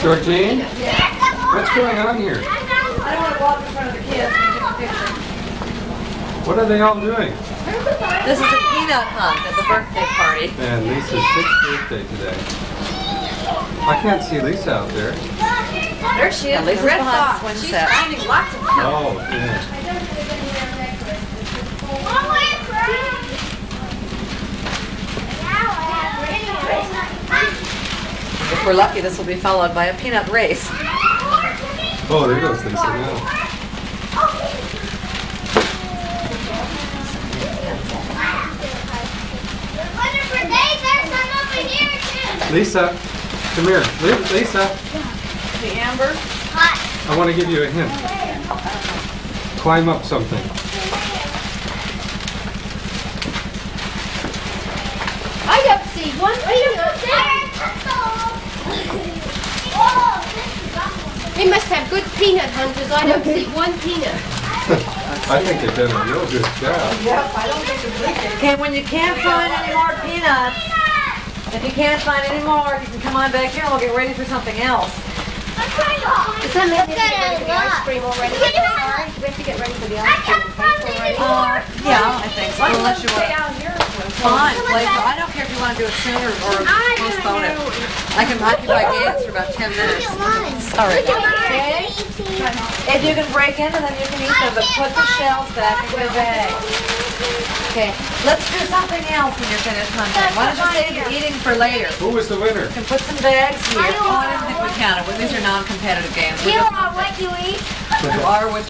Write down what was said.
Georgine, what's going on here? I don't want to walk in front of the kids and take a picture. What are they all doing? This is a peanut hunt at the birthday party. And Lisa's sixth birthday today. I can't see Lisa out there. There she is, Lisa's red behind the fox. swing She's finding lots of peanuts. Oh, yeah. If we're lucky, this will be followed by a peanut race. Oh, there goes Lisa now. Lisa, come here. Lisa, The amber. I want to give you a hint. Climb up something. I don't see one peanut. They must have good peanut hunters. I don't see one peanut. I think they've done a real good job. Yep, I don't think it's Okay, when you can't find any more peanuts, if you can't find any more, you can come on back here and we'll get ready for something else. Does that mean we have to get ready for the ice cream already? We have to get ready for the ice cream. Uh, yeah, I think so. Unless you want. Fine, play. I don't care if you want to do it sooner or postpone it. I can occupy games for about 10 minutes. All right. Okay. If you can break in and then you can eat them, but put the shells back in your bag. Okay, let's do something else when you're finished hunting. Why don't you save the eating for later? Who was the winner? You can put some bags here. Oh, I didn't think we counted. Well, these are non-competitive games. We You just are what you eat. You are what